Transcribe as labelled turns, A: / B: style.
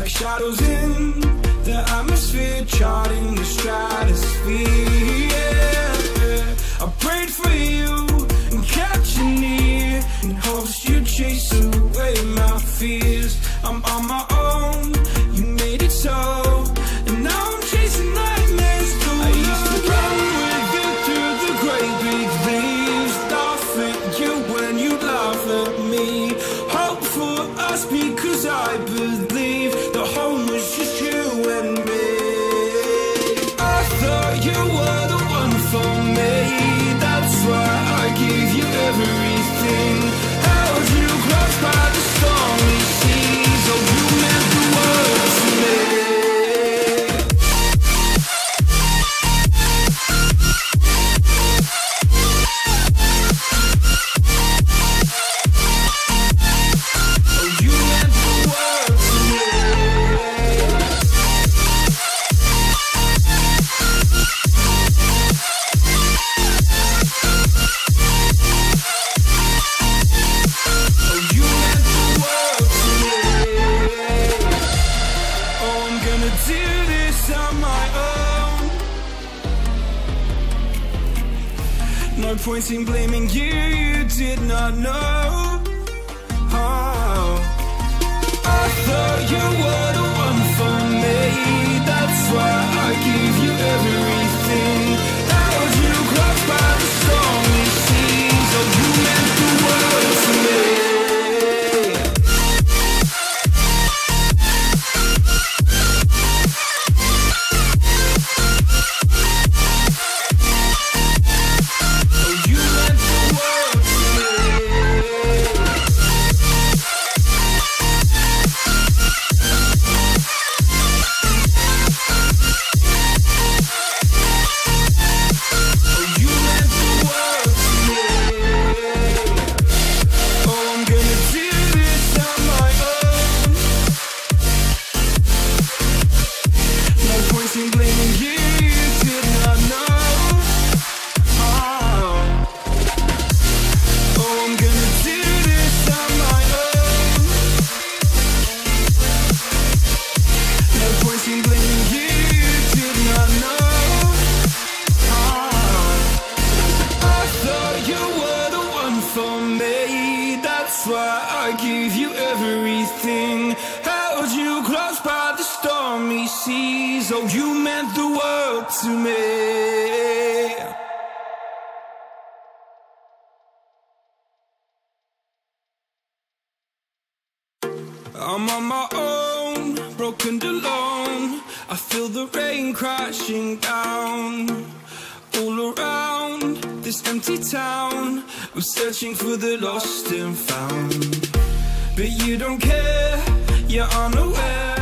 A: like shadows in the atmosphere, charting the stratosphere. Yeah, yeah. I prayed for you. do this on my own. No point in blaming you, you did not know. Oh. I thought you would. gave you everything. Held you close by the stormy seas. Oh, you meant the world to me. I'm on my own, broken alone. I feel the rain crashing down. All around this empty town, I'm searching for the lost and found. But you don't care, you're unaware.